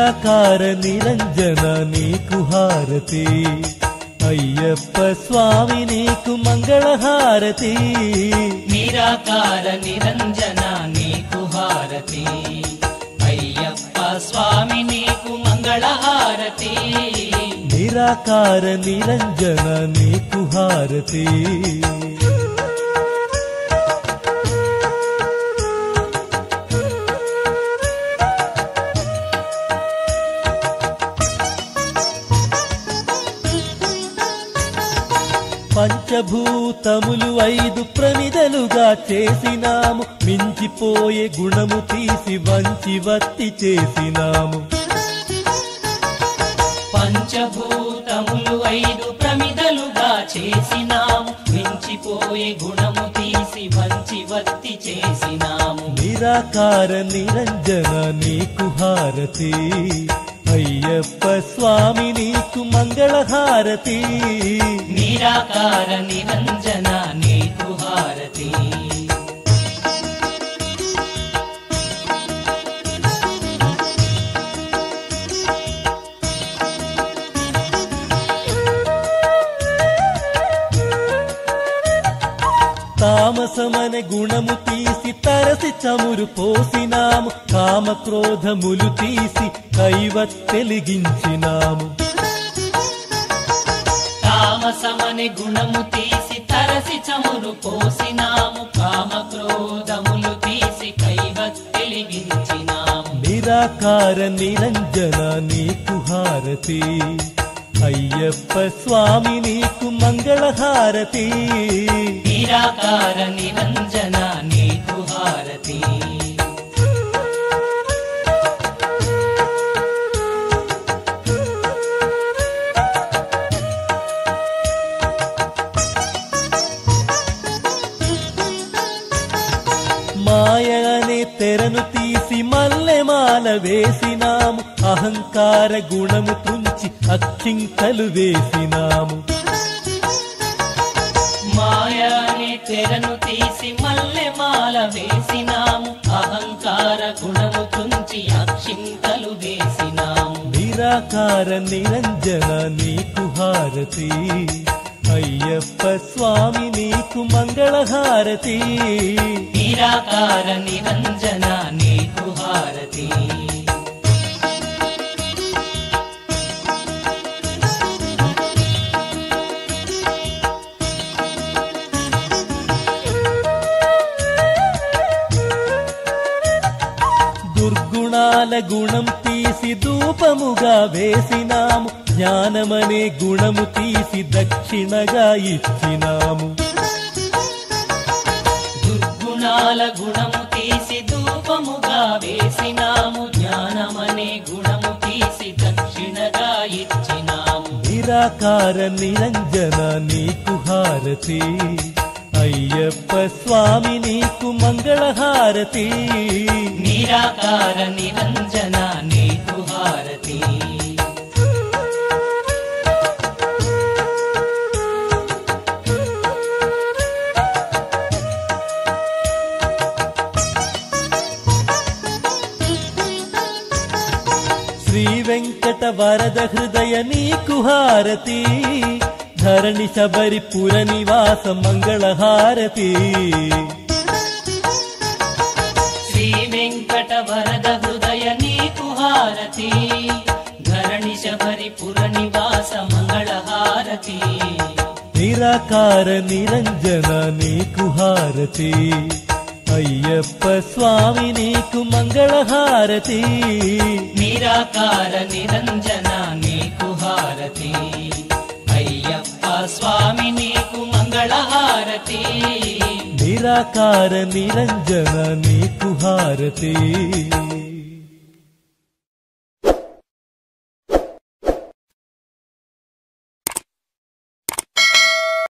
నిరాకార నిరంజన నీకు హారతి అయ్యప్ప స్వామి నీకు మంగళహారతి నిరాకార నిరంజన నీకు హారతి అయ్యప్ప స్వామి నీకు మంగళహారతి నిరాకార నిరంజన నీకు హారతి పంచభూతములు ఐదు ప్రమిదలుగా చేసినాము. మించిపోయే గుణము తీసి వంచి వత్తి చేసినాము. పంచభూతములు ఐదు ప్రమిదలుగా చేసినాము. మించిపోయే గుణము తీసి వంచి వత్తి చేసినాము. నిరాకార నిరంజన నీకు హారతి. అయ్యప్ప స్వామి నీకు మంగళహారతి. నిరాకార నిరంజన నీకు హారతి. తామసమనే గుణము తరసి చమురు పోసినాము కామ క్రోధములు తీసి కైవత్తెలిగించినాము తామసమని గుణము తీసి తరసి చమురు పోసినాము కామ క్రోధములు తీసి కైవత్తెలిగించినాము నిరాకార నిరంజన నీకు హారతి అయ్యప్ప స్వామి నీకు మంగళహారతి. నిరాకార నిరంజన హారతి మాయ తెరను తీసి మల్లెమాల వేసినాము అహంకార గుణము తుంచి అక్షింతలు వేసినాము. తెరను తీసి మల్లె మాల వేసినాము. అహంకార గుణము తుంచి అక్షింతలు వేసినాము. నిరాకార నిరంజన నీకు హారతి. అయ్యప్ప స్వామి నీకు మంగళహారతి. నిరాకార నిరంజన నీకు హారతి. దుర్గుణాల గుణం తీసి ధూపముగా వేసినాము. జ్ఞానమనే గుణము తీసి దక్షిణగా ఇచ్చినాము. దుర్గుణాల గుణము తీసి ధూపముగా వేసినాము. జ్ఞానమనే గుణము తీసి దక్షిణగా ఇచ్చినాము. నిరాకార నిరంజన నీకు హారతి. అయ్యప్ప స్వామి నీకు మంగళహారతి నిరాకార నిరంజన నీకు హారతి శ్రీ వెంకట వరద హృదయ నీకు హారతి ధరణి శబరి పుర నివాస మంగళహారతి శ్రీ వెంకట వరద హృదయ నీకు హారతి ధరణి శబరి పుర నివాస మంగళ హారతి నిరాకార నిరంజన నీకు హారతి అయ్యప్ప స్వామి నీకు మంగళహారతి నిరాకార నిరంజన నీకు హారతి निराकार निरञ्जन कुहारती